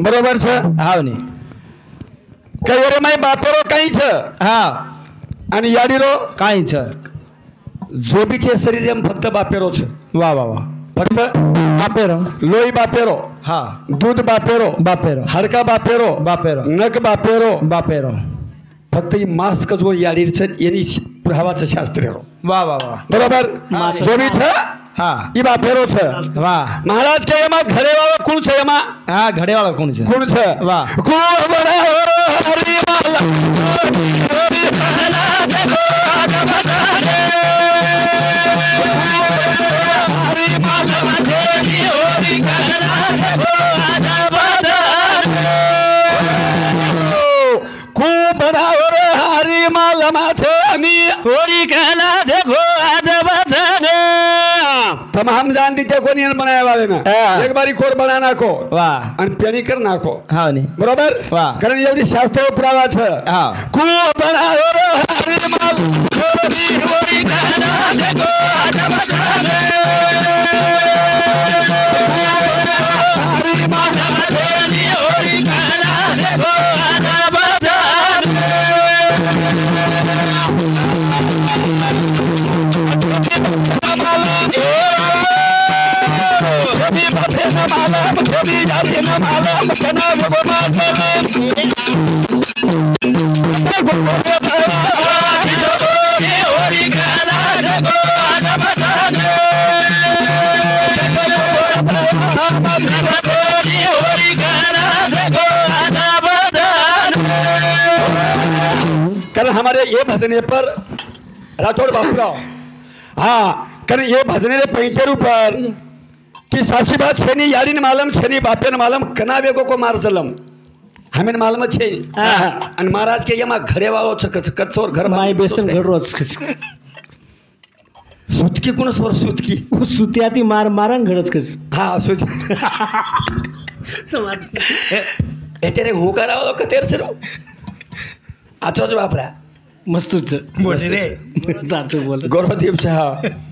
બરોબર છે? હાવની. માય બાપરો કઈ છે? હા. અને યાદીરો કઈ છે. જો બી છે શરીર એમ ફક્ત બાપેરો છે. વાહ વાહ વાહ. ફક્ત બાપેરો. લોહી બાપેરો. હા. દૂધ બાપેરો. બાપેરો. હરકા બાપેરો. બાપેરો. નખ બાપેરો. બાપેરો. फक्त ही मास्क जो याडीचं यांनी हवाचं शास्त्र हो वाह वाह वाह बरोबर? जो भी था हाँ. ये बात फेरो छे वाह महाराज के मा घरे वाला कौन छे मा हाँ घरे वाला कौन छे कौन छे वाह को बड़ा हरी वाला लमाथे बनाया वाले ना? एक बारी कर नाखो. हाँ नी. बरोबर? शास्त्र कल हमारे ये भजने पर राठौड़ बापरा हाँ कल ये भजने पर कि सासीबात छेनी यारी ने मालम छेनी बापे ने मालम कनावे को को मार चलम हमें मालूम छे हाँ। हाँ, हाँ। अन महाराज के यमा घरे वालो छ कचोर घर माई बेसन तो घर रोज सुतकी कोण स्वर सुतकी? सुत्याती तो मार मारन घडच कस। हा सुच याच्या रे हुकार आलो का तेर सर आचोच वापरा मस्तच बोल रे। गोरदेव साहेब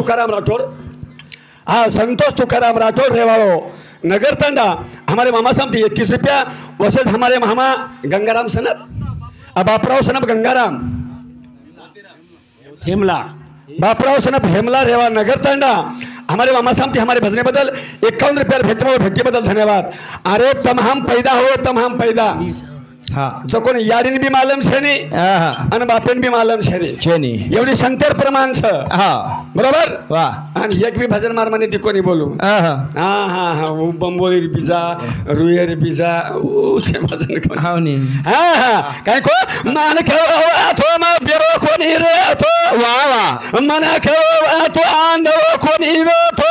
तुकाराम राठौर हाँ संतोष तुकाराम राठौर रेवाड़ो नगर तंडा हमारे मामा साहब थे इक्कीस रुपया. वैसे हमारे मामा गंगाराम सनब अब बापराव सनब गंगाराम. हेमला. बापराव सनब हेमला रेवा नगर तंडा. हमारे मामा साहब थे हमारे भजने बदल. इक्यावन रुपया भेटते भेटी बदल धन्यवाद. अरे तम हम पैदा हो तम हम पैदा. ચોકોને યારીને બી માલમ છે ને અને બાપેને બી માલમ છે ને છે ને એવડી સંતેર પ્રમાણ છે હા બરોબર વાહ અને એક બી ભજન માર મને દીકો નહીં બોલું હા હા હા હા હું બંબોલીર બીજા રૂયર બીજા ઉસે ભજન કો હા ને હા હા કાઈ કો માન ખવો આથો માં બેરો કોની રે આથો વાહ વાહ મન ખવો આથો આંધો કોની રે આથો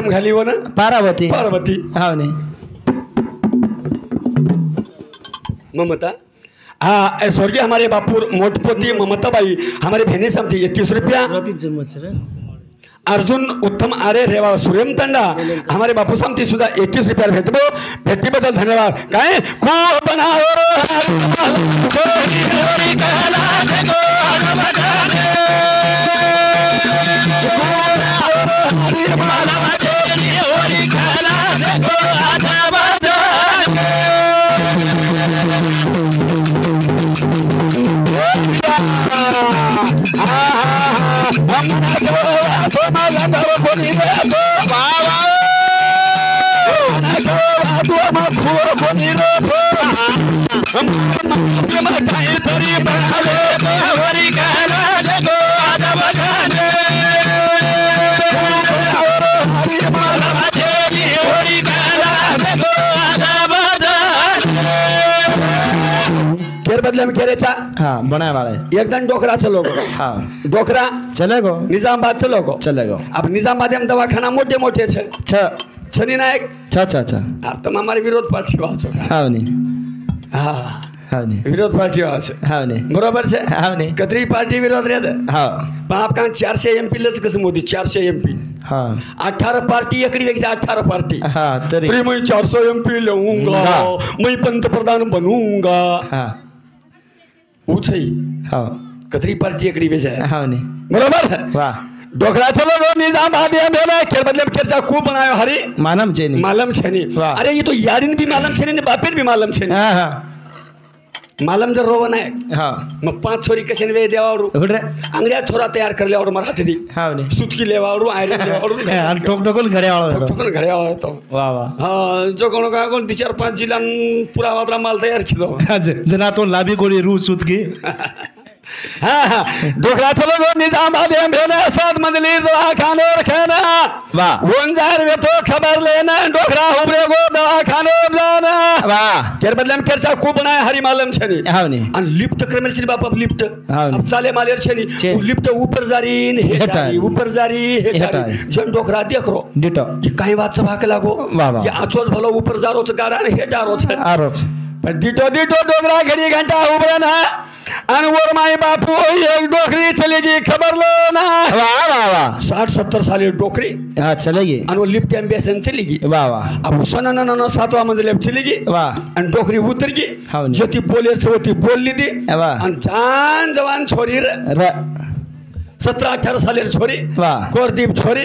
मध्यम घाली वो ना पार्वती पार्वती हाँ नहीं ममता हाँ स्वर्गीय हमारे बापुर मोटपोती ममता भाई हमारे बहने से इक्कीस रुपया अर्जुन उत्तम आरे रेवा सुरेम तंडा हमारे बापू सामती सुद्धा एकवीस रुपयाला भेटतो बदल धन्यवाद काय खूप बदले में केरेचा हाँ बनाए वाले। एकदम डोकरा चलो हाँ। डोकरा चलेगो। निजामाबाद चलो गो चलेगो। अब निजामाबाद में दवाखाना मोटे मोटे छ શનિ નાયક છા છા છા હા તમે અમારી વિરોધ પાર્ટી વાંચો હાવ ને હા હાવને વિરોધ પાર્ટી આવશે હાવને બરોબર છે હાવને કતરી પાર્ટી વિરોધ રહે હા પણ આપકા ચારસે એમપી લસ કસ મોદી ચારસે એમપી હા અઠારह पार्टी एकड़ी वेग अठारह पार्टी हाँ तरी मैं चार सौ एम पी लूँगा मैं पंत प्रधान बनूँगा हाँ वो सही हाँ कतरी पार्टी एकड़ी वेज है हाँ नहीं बराबर वाह ढोकळा ठेवलो निज़ाम आबिया मेला खेळ बदले खेळचा खूप बनायो हरी। मालम छेनी। मालम छेनी। अरे ये तो यारिन भी मालम छेनी ने तो बापेन भी मालम छेनी। हाँ हाँ। मालम जर रोवन आहे हा। मग पाच छोरी कशाने वेळ देवावर आंगड्या छोरा तयार करल्यावर मला हाती दे। सुटकी लेवावर आयरन लेवावर ठोक ठोकून घरे ठोकून तो। घरे येतो वा वा हा जो कोण काय कोण चार पाच जिल्ह्यां पुरा वातरा माल तयार केलो जना तो हाँ, लाभी गोळी रू सुटकी डोकराथलो निजामा दे भेने सद मंजली दवा खानो. रखेना वाह गुंजार वे तो खबर लेना डोकरा उबरे गो दवा खानो जाना. वाह केर बदलम केरचा खूप बनाय हरी मालम छनी हावनी अन लिफ्ट क्रमेल छनी बाप लिफ्ट. अब चाले मालेर छनी लिफ्ट ऊपर जारी हे जारी ऊपर जारी हे जारी जन डोकरा देखरो. डिटो की काही वाच भाक लागो वाह या आचोज भलो ऊपर जारोच गाडा हे जारोच. आरोच. पण डिटो डिटो डोकरा घडी घंटा उबरे ना आणि वरमाइ बापू एक डोकरी चली गी खबरलो ना. वा वा वाह साठ सत्तर साल डोकरी. हाँ चलेगी और वो लिफ्ट एम्बियसन चली वा वाह वाह अब सन न सातवा मंजिल चली गई. वाह और डोकरी उतर गई. ज्योति बोले से होती बोल ली थी वाह जान जवान छोरी सत्रह अठारह साल छोरी कोरदीप छोरी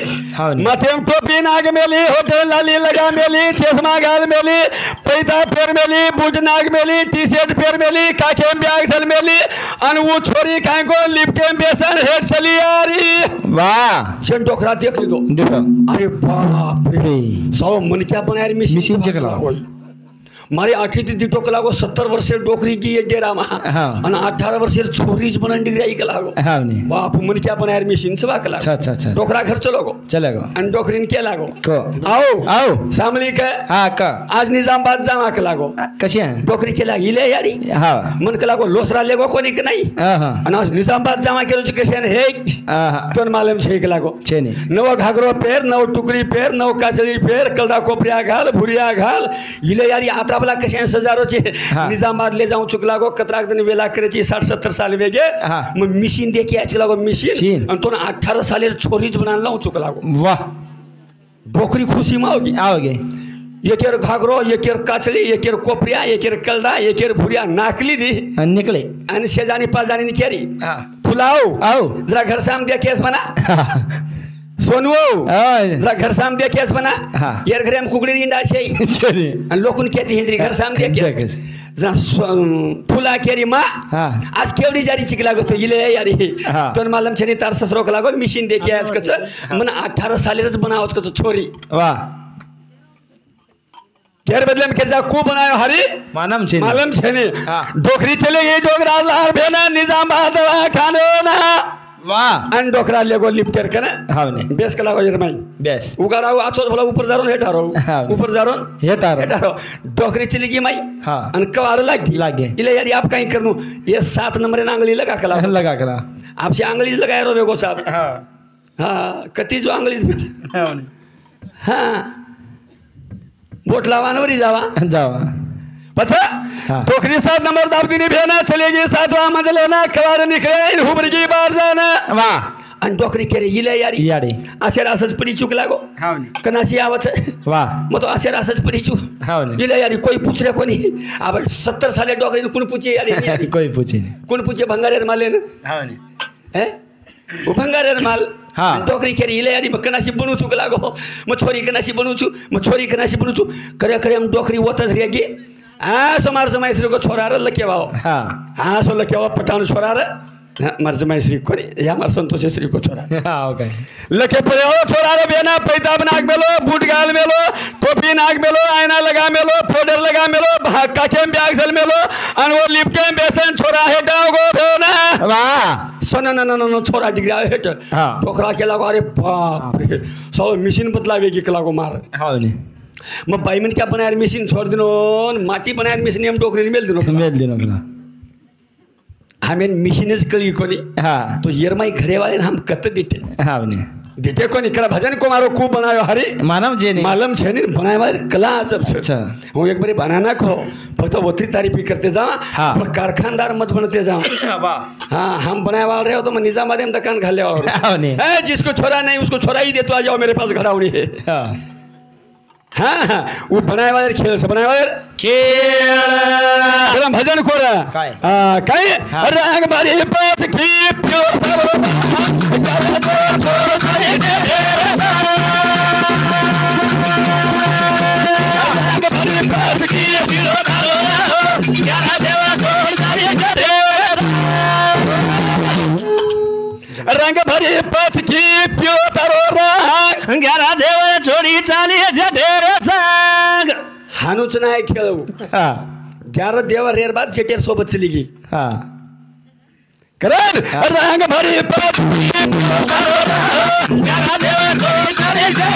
मथेम टोपी नाग मेली होटल लाली लगा मेली चश्मा गाल मेली पैदा फेर मेली बूट नाग मेली टी शर्ट फेर मेली काखे ब्याग सल मेली अन वो छोरी कांको लिपके बेसन हेड चली आ रही वाह। शन टोकरा देख ली तो। दो अरे बाप रे। सब मन बनाए बनाया मिशन मिशन चकला મારે આઠીથી દીટો કલાકો સત્તર વર્ષે ડોકરી ગઈ ડેરામાં અને અઢાર વર્ષે છોકરી જ મને ડિગ્રી કલાકો બાપ મને ક્યાં પણ યાર મિશીન સવા કલાક ડોકરા ઘર ચલો ગો ચલે ગો અને ડોકરીને ક્યાં લાગો આવો આવો સાંભળી કે હા ક આજ નિઝામબાદ જાવા કલાકો કશી ડોકરી કે લાગી લે યારી હા મને કલાકો લોસરા લેગો કોની કે નહીં અને આજ નિઝામબાદ જાવા કેલું છે કે છે હે તન માલેમ છે કલાકો છે ને નવો ઘાઘરો પહેર નવો ટુકડી પહેર નવો કાચડી પહેર કલડા કોપરિયા ઘાલ ભૂરિયા ઘાલ ઇલે યારી આતા मुकाबला कशें सजारोचे हाँ। निजामाबाद ले जाऊँ चुक लागो कतराक दिन वेला करे करेची साठ सत्तर साल वेगे। हाँ। मग मिशीन देखी याची लागो मिशीन। आणि तो अठरा छोरी छोरीच बना लावू चुक लागो। वाह। बोकरी खुशी में होगी आओगे। एकेर घागरो एकेर काचली एकेर कोपऱ्या एकेर कलडा एकेर भुरिया नाकली दी। हाँ, निकले। आणि शेजानी पाजानी केरी फुलाव आओ। जरा घर से हम द्या केस म्हणा सोनवो घर साम देखियास बना. यार घरे हम कुकड़ी इंडा से लोकुन कहती घर साम देखियास जा फुला केरी मा. आज केवढी जारी चिक लागत इले यारी. तर मालम छनी तार ससरोक लागो मिशीन देखियास कच मन 18 सालेच बनावच कच छोरी वा. केर बदले में कैसा को बनायो हरी? मालम छे मालम छे डोकरी चले गई डोकरा लार भेना निजामाबाद खानो વાહ અને ડોકરા લેગો લિફ્ટર કે ને હાવને બેસ કલાકો જરમાઈ બેસ ઉગાડાવ આછો ભલા ઉપર જારો હેઠારો ઉપર જારો હેઠારો હેઠારો ડોકરી ચલી ગઈ માઈ હા અને કવાર લાગી લાગે એટલે યાર આપ કઈ કરનું એ સાત નંબરે ના આંગળી લગા કલા લગા કલા આપસે આંગળી જ લગાય રો વેગો સાહેબ હા હા કતી જો આંગળી હા હા બોટ લાવવાનો વરી જાવા જાવા बच्चा हाँ। पोखरी साथ नंबर दाब की निभेना चलेगी सातवा मंजिल ना खबर निकले इन हुबरगी बार जाना। वाह। आणि डोकरी केरे इले यारी। यारी। असेर असंच परिचूक लागो। कनाशी आवाज़ वा मग तो असेर असंच परिचू इले यारी कोई पूछले कोणी आपण सत्तर साले डोकरी तो कोण पूछे यारी? कोई पूछे कोण पूछे भंगारेर माले ना। वो भंगारे माल। हाँ। डोकरी खेरी इले यारी कनाशी बनू चुक लागो। मग छोरी कनाशी बनू चू मग छोरी कनाशी बनू चू। करे करे हम डोकरी होतच रे गे। हा समार समाय को छोरा रे लके वाओ હા हा सो लके वाओ पठाण छोरा रे मर्जमाई श्री कोणी या मार संतोष श्री को छोरा हा काय लखे पड़े ओ छोरा रे बेना पैताब नाक मेलो बूट गाल मेलो टोपी नाक मेलो आईना लगा मेलो फोल्डर लगा मेलो भा- काखेम ब्याग सल मेलो आणि वो लिपकेम बेसन छोरा हे गाव गो भेव ना वा सन न न न छोरा डिग्रा हेट हा. टोकरा केला अरे बाप रे। सब मिशीन बदलावे की कला को मार। हो मैं बाईमन क्या बनाया मिसिन छोड़ दिन। माटी बनाया मिसिन हम डोकरे मेल दिन मेल दिन हमें मिशीनच कळी कोणी हा। तो घरे वाले हम कत दिते। हाँ ने दिते कोणी कला भजन को मारो खूब बनायो हरे। मानम जे नहीं मालम छे नहीं बनाए वाले कला सब छे अच्छा। वो एक बारी बनाना को पर तो ओतरी तारीफ़ ही करते जा हाँ। पर कारखानदार मत बनते जा वाह। हाँ हम बनाए वाले रहे हो तो मैं निज़ाम आदम दुकान घाले और हाँ, जिसको छोरा नहीं उसको छोरा ही दे तो आ जाओ मेरे पास घरावणी है। हाँ। हाँ हाँ। वो बनाए वाले खेल से बनाए वाले। खेल। भजन काय? हाँ काय? हाँ. रंग पास की रंग भरी पछ की प्यो तारो रंग घरा हानूच नाही खेळू हा. ग्यारह देवा रेर बाद जेटेर सोबत चली गई हा. करण! रंग भरी पछ की प्यो तारो रंग ग्यारह देवा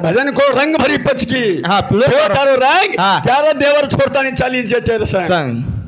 भजन को रंग भरी पचकी हा. तारो रंग हाँ। त्याला देवर छोडताना चाली जेटेर संग सांग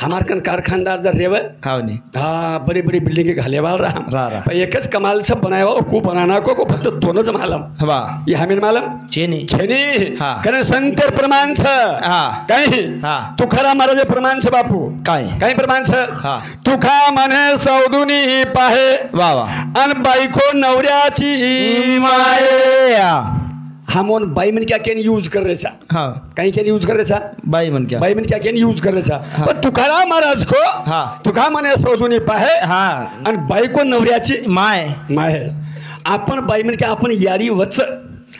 हमार कन कारखानदार जर रेव हा नि. हा बड़ी बड़ी बिल्डिंग घाले वाल रहा रहा, रहा. पण एकच कमाल सब बनाया हो खूप बनाना को को फक्त दोनच मालम. वा. ये हमीर मालम? चेनी छेनी. हा. कारण संतेर प्रमाण छ. हा. काही. हा. तुकारा महाराज प्रमाण छ बापू. काय काही प्रमाण छ? हा. तुका म्हणे सौदुनी पाहे. वा वा. आणि बायको नवऱ्याची माये. हमोन बाई मन क्या केन यूज़ कर रेचा हा। काही केन यूज़ कर रेचा बाई म्हण क्या? बाई मन क्या केन यूज़ कर रेचा पण तुकाराम महाराज को हा. तुका म्हणे सौदुनी पाहे हा। आणि बायको नवऱ्याची माय माहे आपण बाई म्हणजे आपण यारी वच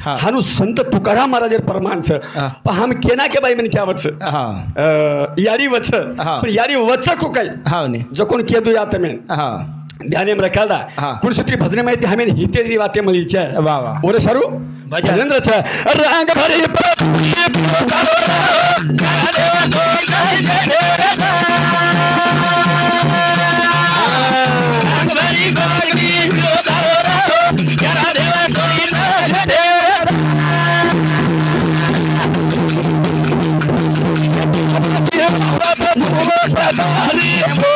हा. हानु संत तुकाराम महाराज परमानच हा. पण हम केना के बाई क्या वच हा। यारी वच हा. यारी वच को काही। हा नि जकोन केदू यात मेन हा। ಧ್ಯಾನೇಂ ರಕಾಲ್ದ ಕುಣಿಸುತ್ತಿ ಭಜನೆ ಮಾಹಿತಿ ಆಮೇಲೆ ಹಿತ್ತೇದ್ರಿ ವಾತೆ ಮದಿ ಇಚ್ಛೆ ಓರೆ ಸರು ಭಜನೇಂದ್ರ ಚ ರಾಂಗ ಭರಿ Oh,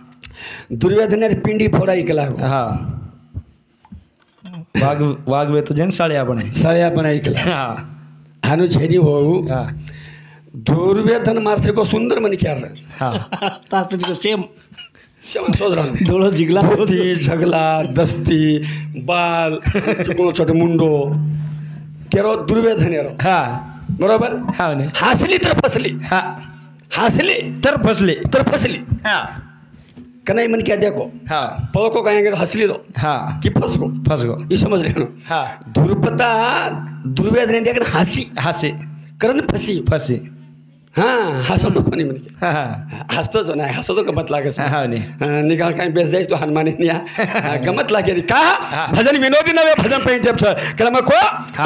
दुर्योधन पिंडी फोड़ाई कला हा। वाघ वाघ वेतो जन साळे आपण सड़िया बनाई कला। हा। हानु छेनी हो। हा। दुर्योधन मारसे को सुंदर मन क्या रहे? हा। सेम। क्षमा सोच रहा हूँ। डोळं जिगला। धोती झगला दस्ती बाल चिकणो छोटो मुंडो। केरो दुर्योधन येरो हा। बरोबर? हा ने हसली तर फसली। हा। हसली तर फसले। तर फसली। हा। कनाई मन क्या देखो? हाँ. पलको कहेंगे हंसली दो। हाँ. कि फंस गो फंस गो ये समझ रहे हो हाँ. ध्रुपता दुर्वेद ने देखना हँसी। हँसी. करण फंसी। फंसी. हाँ हंसो नको नहीं मन के। हाँ हंसतो जो नाही हंसतो गमत लागे हाँ, हाँ, नहीं. निकाल काही बेस जायस तो हनुमानी निया गमत लागे रे का भजन विनोदी नवे भजन पे जब छ कलम को?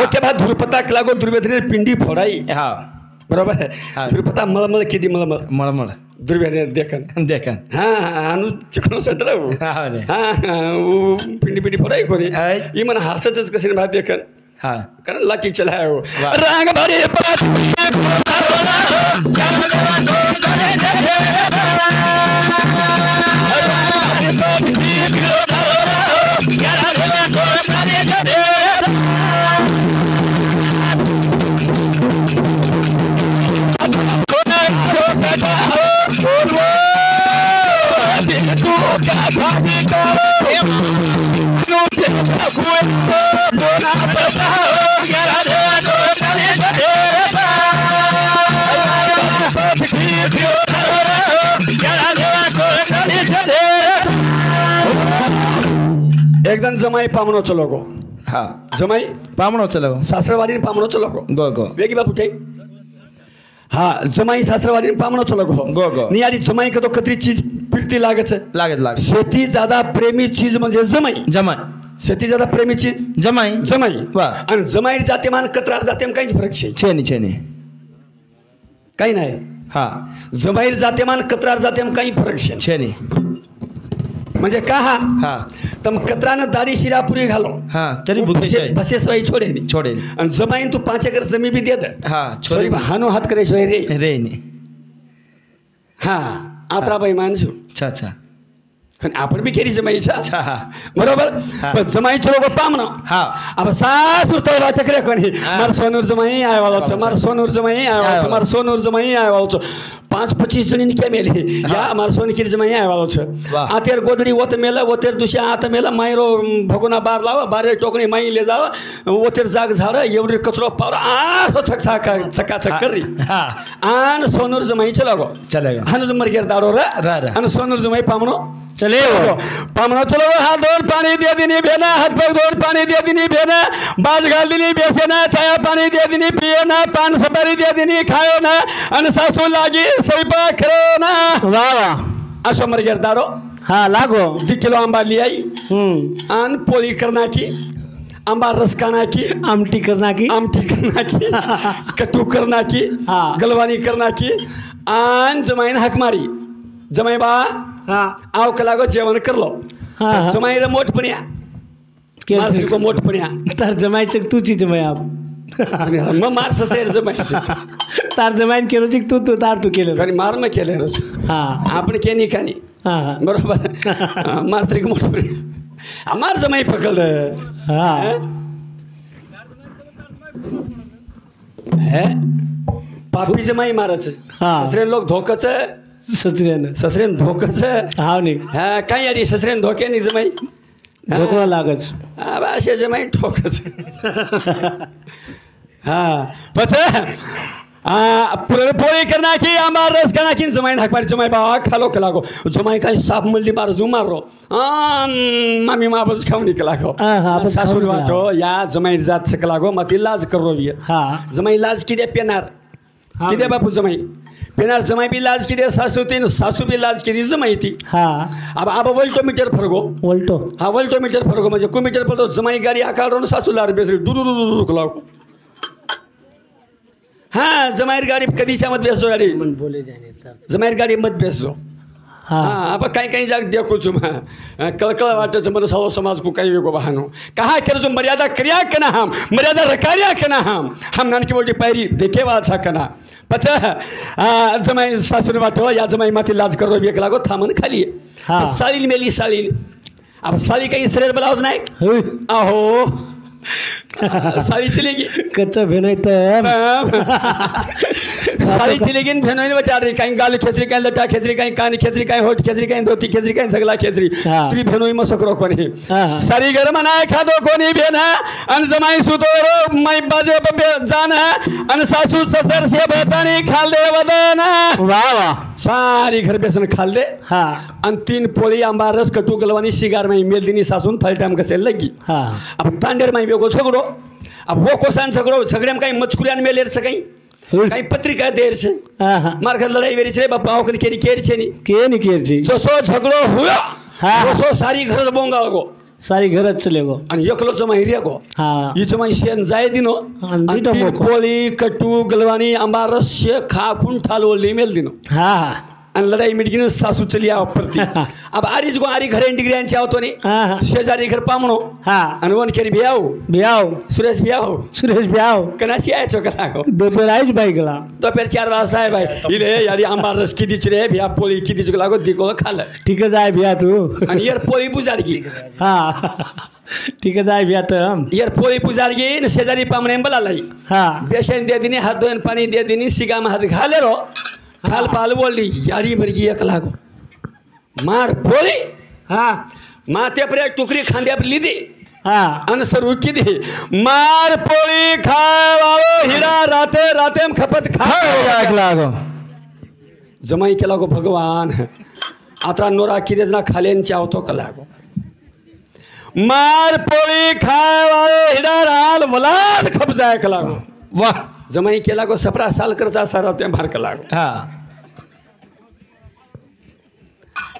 ओके बाद ध्रुपता लागो दुर्वेदने पिंडी फोडाई। हाँ. बरोबर हा. ध्रुपता मळमळ किती मळमळ मळमळ दुर्वेदने अनु चिकनो सत्र हो हाँ रे। हाँ हाँ वो पिंडी पिंडी कोणी हाय. ये मन हसच कसं भात देखन। हाँ। कारण लाकी चलाय। हो वाह. भरे एकदम जमाई पामणोचं लोगो हाँ। जमाई? पामणो चलो सासरवाडीने पामणोचं लोगो गो गो वेगी बापू ठे हा जमाई सासरवाडीने पामणोचं लोगो गो, गो. नियारी जमाई का तो कतरी चीज पिरती लागच. लागत लाग शेती ज्यादा प्रेमी चीज म्हणजे जमाई. जमाय शेती ज्यादा प्रेमी चीज? जमाय जमाई. वा. आणि जमाई जाते मान कत्रार जाते काहीच फरक शे. छेनी छेनी काही नाही. हाँ. जमाईर जाते मान कत्रार जाते काही फरक शे. छेनी म्हणजे का हा? हाँ. तम कत्रानं दाढी शिरापुरी घालो. हाँ तरी भूखे छे बसे सवाई छोडे नी. छोड़े आणि जमाईन तू पाच एकर जमी बी देत हाँ छोरी छोड़ी हानो हात करे शिवाय रे. रे नहीं हा आत्रा बाई माणसू अच्छा अच्छा पण आपण बी केली जमाईच्या बरोबर? पण जमाईचे लोक न हा। अब सासु उतर राहते करे कोणी मार सोनूर जमाई आयो छ मार सोनूर जमाई आयो छ मार सोनूर आयो आय छ। पाँच पच्चिस जुन के मेले। या मार सोन किरी आयो आय छ। आतेर गोदडी वत मेला वतेर दुसी आत मेला माइरो भगोना बार लाओ बारे टोकनी माई ले जावा वतेर जाग झार एवढी कचरो पावला आ सो छक साका चका चक आन सोनुर जमाइ चलेगो। चलागो। हानु जमर गेर दारो र। आन जमाइ जमाई न चले पामणो चलो हात धुवून पाणी दे दिनी भेना हात पग धुवून पाणी दे दिनी भेना बाज घाल दिनी बेसेना छाया पानी दे दिनी पिये ना पान सुपारी दे दिनी खायो ना आणि सासू लागी स्वयंपाक करो ना। वा वा असं मर गेर दारो। हा लागो। दी किलो आंबा लियाई हम्म। आन पोळी करनाकी आंबा रस खानाकी आमटी करना की। आमटी करना की कटू करनाकी हा. गलवानी करना की। आन जमाइन हाक मारी। जमाई बा हा. आव कलागो जेवण करलो. जमाईला मोठपण्या के- मारसिको मोठपण्या तार जमाई चक तू चीज़ जमाई आप? मग मार ससेर जमाई तार जमाईन केलो चिक तू तू तार तू केलं. आणि मार मग केले रस हा. आपण केनी हा हा. बरोबर. मारसिको मोठपण्या मार जमाई पकडलं. हा. हे? पापी जमाई मारायचं. हा. ससरे लोक धोकच सत्र्यानं ससरेन धोकच हाव नाही हा काही अरे ससरेन धोके नाही जमाई ढोकळा लागच हा असे जमाई ठोकच हा पच पुरणपोळी करना की आंबा रस करना की जमाई हाकमारी जमाई बा खालो का लागो जमाई काही साप मल्ली मार जू मारो। आम, मामी माबच खाऊन निकला लागो हा, हा, सासूर वाटो या जमाई जात सक लागो मग ती लाज करो हा। जमाई लाज किती पेनार? हा. बापू जमाई पेनार जमाई बी लाज किती सासू तीन सासू बी लाज किती जमाई ती हा। अब आबा वोल्टो मीटर फरगो उलटो हा वोल्टो मीटर फरगो म्हणजे को मीटर पडतो जमाई गाडी आकार सासू लार बेसरी डुडू डुडू डुडू लाव हा जमाईर गाडी कधीच्या मत बेसतो गाडी। बोले जाणे. जमाईर गाडी मत बेसतो हा। हा अब काही काही जाग देखो छु कळकळ वाटच मन सर्व समाज को काही वेगो बहानो। कहा कर जो मर्यादा क्रिया कना हम मर्यादा रकारिया कना हम हम नानकी बोलते पैरी देखे वाचा कना पच जमाई सासूर वाटो या जमाई माथी लाज करो वेग लागो थामन खाली हा. सालील मेली सालील अब साली काही शरीर ब्लाउज नाही. अहो सारी चलेगी। कच्चा भेन है। तर सारी चलेगी भेनोइन बचा रही। कहीं गाल खेसरी कहीं लटा खेसरी कहीं कान खेसरी कहीं होठ खेसरी कहीं धोती खेसरी कहीं सगला खेसरी। हाँ. तुरी भेनोई में सकरो कोनी हाँ. सारी घर मनाए खादो कोनी भेन। अन जमाई सुतोरो मैं बाजे बबे जान। अन सासू ससुर से बतानी खाल दे वदन। वाह वाह। सारी घर बेसन खाल दे। हाँ। अन तीन पोळी आंबा रस कटू गलवानी सिगार में मेल दिनी सासून थल टाइम कसे लगी। हाँ। अब तांडेर में वेगो झगडो अब वो कोसान झगडो झगड्याम काही मजकुऱ्यान मेलेर काही काही पत्रिका देर छ हाँ हाँ। मार्फत लडाई वेरी छ बापा ओकन केरी केरी छ नि। के नहीं केर जी जसो झगडो हुयो हा. तसो सारी घर बोंगा गो सारी घरच चले गो। आणि एकलो जमाई रे गो। हाँ। ही जमाई शेन जाय दिनो। मोको. पोळी कटू गलवानी आंबा रस खा खून ठाल ओली मेल दिनो। हाँ। आणि लढाई मिटगिन सासू चली आव परती। अब आरीच गो आरी घरे डिग्रियांची आवतो नि हाँ हाँ। शेजारी घर पामणो हाँ। आणि वन केरी बियाव ब्याव सुरेश बियाव सुरेश ब्याव कनाची आयचो कलाको दोपहर आईच बाई गेला। दोपहर चार वाजता आहे बाई इले यारी आंबा रस कितीच रे भिया पोळी कितीच लागो दिको खाल। ठीकच आहे बिया तू। आणि यार पोळी पुजारगी। हाँ। ठीकच आहे बिया तर यार पोळी पुजारगी न शेजारी पामणे बोलालाई। हाँ। बेसन दे दिनी हात धुवून पाणी दे दिनी सिगामा हात घाले खाल पाल बोलली यारी मरगी एक लागो। मार पोळी हाँ। माते पर एक टुकरी खांद्या पर लिदी हाँ। अन सरू किदी मार पोळी खाय वावो हिरा राते राते खपत खा। लागो। जमाई केला गो भगवान आता नोरा किदेच ना खालेन चावतो का लागो। मार पोळी खाय वाळे हिडा राल वलाद खप जाय का लागो। वाह। जमाई केला गो सपरा साल करचा सारा ते मार का लागो। हाँ।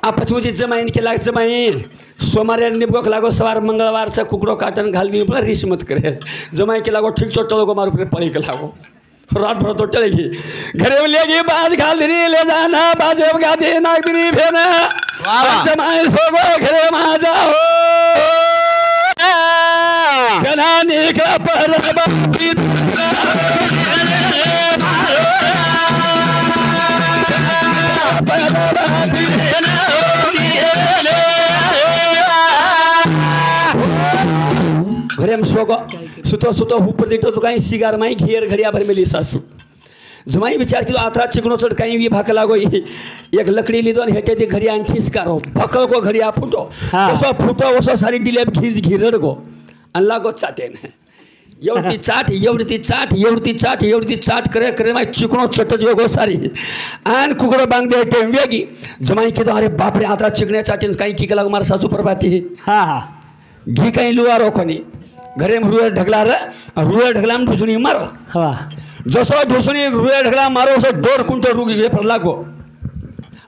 आपच मुझे जमाईन केला जमाईन सोमवार निपको लागो सवार मंगळवारचा कुकड़ो काटन घाल दी बोला रिस मत करे। जमाई के लागो ठीक तो चलो मार ऊपर पड़ी के लागो। रात भर तो चलेगी घरे में लेगी बाज घाल देनी ले जाना बाज गा दे नाक देनी फेना। जमाई सोगो घरे में जाओ। गना निकला पर घरे में सोगो सुतो सुतो ऊपर देखो तो कहीं सिगार माई घेर घड़िया भर मिली सासू। जमाई विचार की आतरा चिकनो चोट कहीं भी भाग लागो एक लकड़ी ली दोन हेटे ती घड़िया खींच करो। भकल को घड़िया फूटो। हाँ। उसो फूटो उसो सारी डिलेप खींच घिरड गो। अल्लाह को चाटे ने। एवढी चाट एवढी चाट एवढी चाट एवढी चाट करे करे माई चिकनो चटच वेगो सारी। आन कुकडो बांग दे टेम वेगी। जमाई की अरे बाप रे आतरा चिकने चाटीन कहीं की लागो मारा सासू परबाती हाँ। हाँ घी काही लुवा रोखोनी घरे में रुए ढगला रे रुए ढगला में ढुसुनी मारो। वाह जसो ढुसुनी रुए ढगला मारो सो डोर कुंटो रुगी वे पर लागो।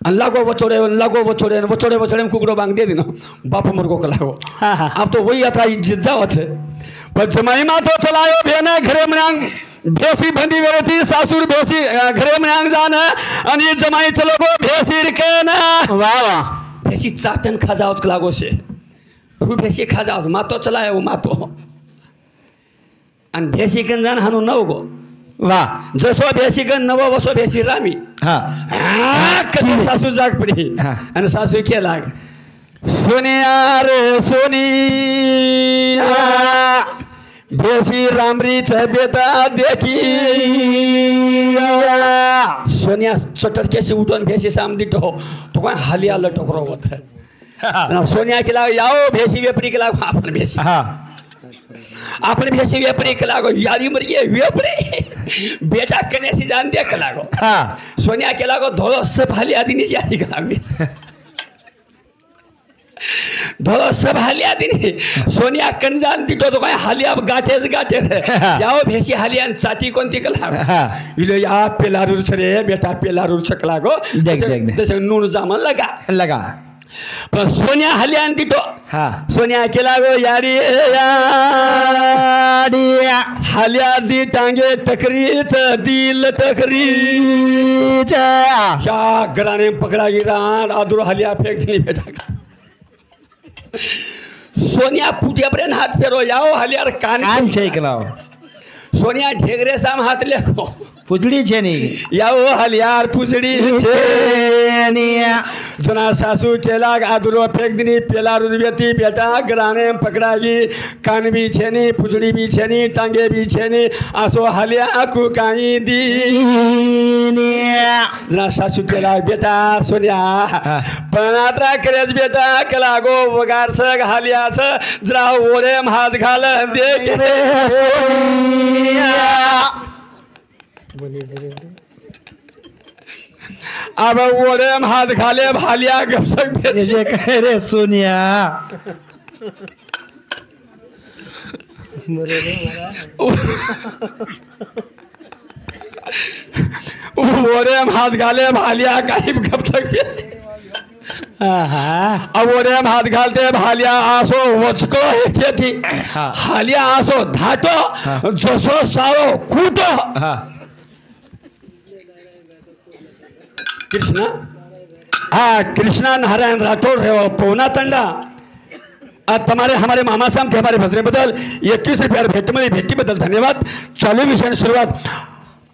अन लागो वचोड़े लागो वचोड़े वचोड़े वचोड़े में कुकड़ो बांग दे दिनो। बाप मुर्गो को लागो। हाँ हाँ। अब तो वही अथा इज़्ज़त जाओ छे। पर जमाई मा तो चलायो भेने घरे में भेसी बंदी वेरती सासुर भेसी घरे में आंग जाना अनि जमाई चलो गो भेसी के ना। वाह वाह। भेसी चाटन खा जाओ लागो से रु भेसी खा जाओ मातो चलायो वो मातो आणि भेसीकन जाण हाणू नव गो. वाह जसो भेसीकन नव वसो भेसी रामी. हाँ. कधी सासू जाग पडी. आणि सासू के लाग सोनिया रे सोनिया भेसी रामरीच बेता देखी. सोनिया चटरकेसी उठून भेसी साम दिटो तो काय हाली आलं टोकरो होत. हाँ. सोनिया के लाग याओ भेसी वेपरी के लाग आपण भेसी. हाँ. आपण भेसी वेपरी के लागो यारी मर गए वेपरी बेटा कने से जान दिया के लागो। हाँ। सोनिया के लागो धोलो सब हाली आदि नहीं जारी के लागो धोलो सब हाली आदि नहीं सोनिया कन जान दिटो तो काय हाली अब गाठेच गाठे रे याओ भेसी हाली आन साठी कोणती के लागो? हाँ। इले या पेलारूर छरे बेटा पेलारूर छक लागो देख, देख, देख. तसे नून जामन लगा लगा पण सोनिया हाली आन दिटो हाँ. सोनिया के लागो यारी डिया हाल्या दी टांगे तकरीच दिल तकरीच. क्या गराने पकड़ा गिरा आदुर हालिया फेंक दिली बेटा का? सोनिया पुटिया पर हाथ फेरो याओ हालियार कान कान छेक लाओ सोनिया ढेगरे साम हाथ लेको પૂછડી છે ની યાઓ હલિયાર પૂછડી છે જના સાસુ કેલા આદુરો ફેંક દીની પેલા રૂરવેતી બેટા ગ્રાને પકડાગી કાન બી છે ની પૂછડી બી છે ની ટાંગે બી છે ની આસો હાલ્યા કુકાઈ દી જના સાસુ કેલા બેટા સોન્યા હા. પણાત્રા કરે જ બેટા કલાગો વગાર છે હાલ્યા છે જરા ઓરેમ હાથ ઘાલ बोलिए धीरे अब वो रे हाथ खा ले भालिया गप गपशप ये कह रे सुनिया। मेरे वो वो रे हाथ खा ले भालिया करीब कब तक अब वो रे हाथ गालते भालिया आसो वचको है थी। हालिया आसो धाटो जसो सारो कूटो। हाँ कृष्णा नारायण राठौर है वो पौना तंडा। आज तुम्हारे हमारे मामा साहब थे हमारे भजने बदल। एकवीस रुपया भेट मध्ये भेटी बदल। धन्यवाद। चालू विषयाने सुरुवात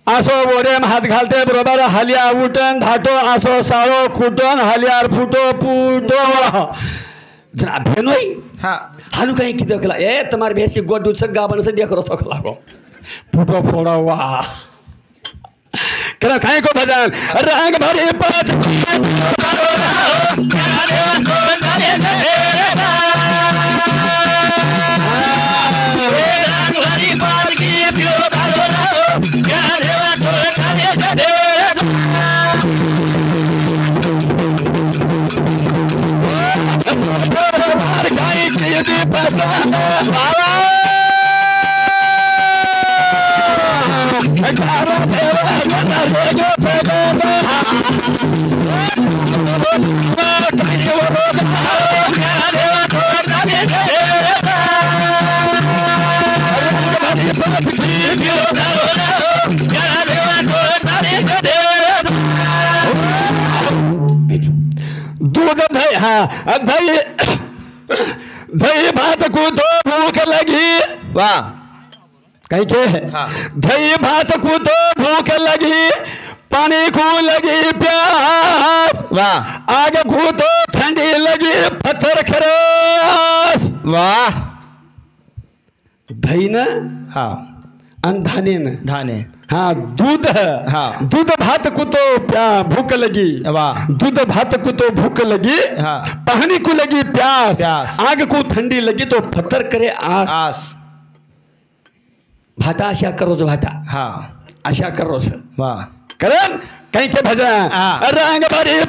आसो बोरेम हात घालते बरोबर। हालिया उठन धाटो आसो साळो खुटन हालियार फुटो पुटो। जरा भेनोई હા हालू कहीं किधर कला। ए तुम्हारे भेसी गोडू से गाबन से देख रो सकला को। फुटो फोड़ो वाह। करा काहे को भजन रंग भरे पाँच दूध दही हाँ दही भात को तो भूख लगी। વાહ कहीं के? हाँ। भात को तो भूख लगी। पानी खू लगी प्यास। वाह। आग खू ठंडी लगी पत्थर खरास। वाह। दही न? हाँ। धाने न धाने। हाँ दूध हाँ। दूध भात को तो भूख लगी। वाह। दूध भात को तो भूख लगी। हाँ। पानी को लगी प्यास। प्यास। आग को ठंडी लगी तो पत्थर करे आस। आस। भाता आशा करो जो भाता। हाँ। आशा करो सर। वाह। करण कहीं के भजन हाँ। रंग भरी